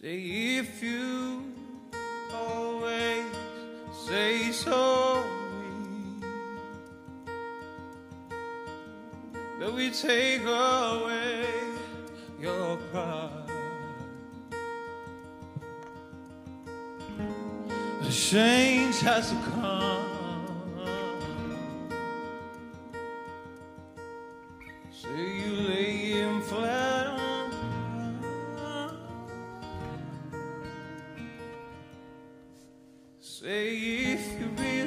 Say if you always say sorry, that we take away your pride. The change has to come. Say if you really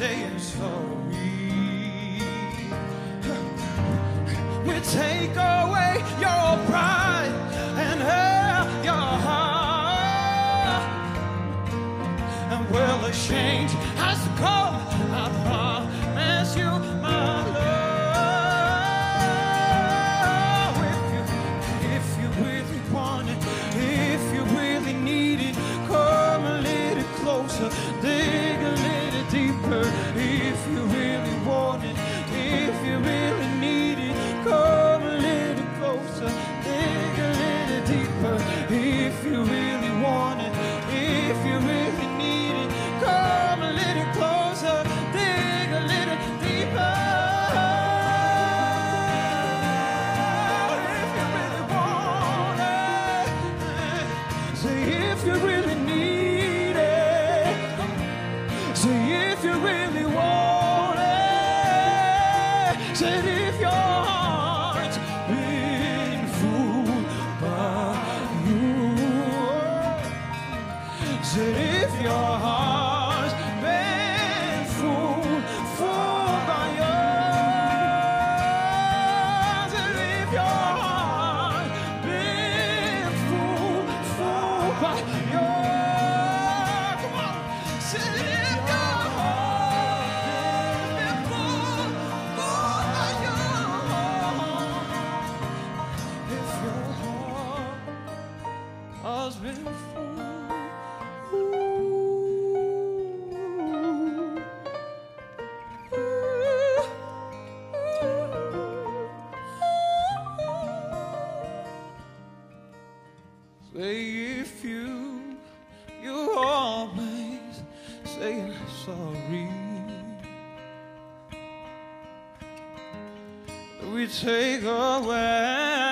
say I'm sorry. We take away your pride and hurt your heart. And well, the change has come. I promise you, my love. If you, if you really want it, if you really need it, come a little closer, dig if you really need it, say if you really want it, say if your heart's been fooled by you. Said if your heart's Say if you, you always sorry. We take away